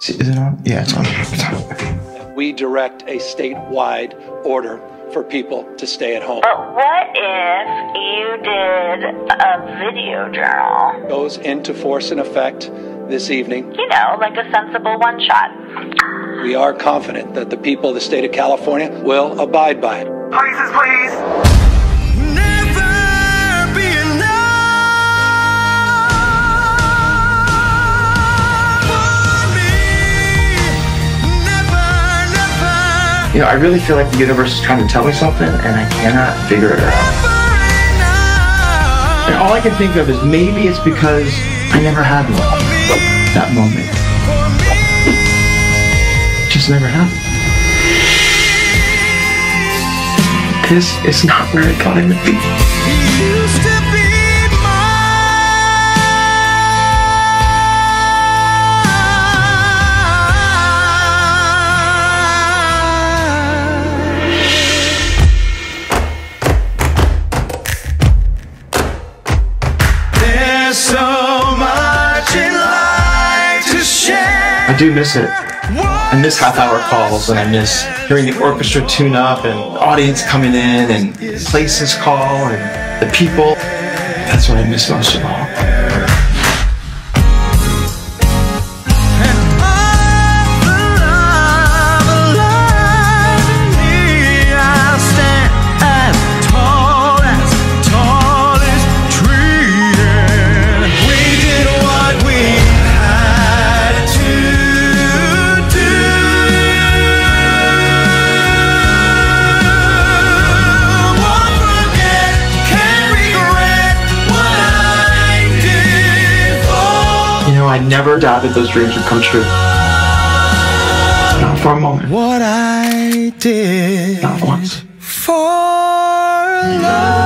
Is it on? Yeah, it's on. It's on. We direct a statewide order for people to stay at home. But what if you did a video journal? Goes into force and effect this evening. You know, like a sensible one shot. We are confident that the people of the state of California will abide by it. Places, please. You know, I really feel like the universe is trying to tell me something, and I cannot figure it out. And all I can think of is maybe it's because I never had one. That moment. Just never happened. This is not where I thought I would be. I do miss it. I miss half hour calls and I miss hearing the orchestra tune up and audience coming in and places call and the people. That's what I miss most of all. I never doubted those dreams would come true. Not for a moment. What I did Not once. for love.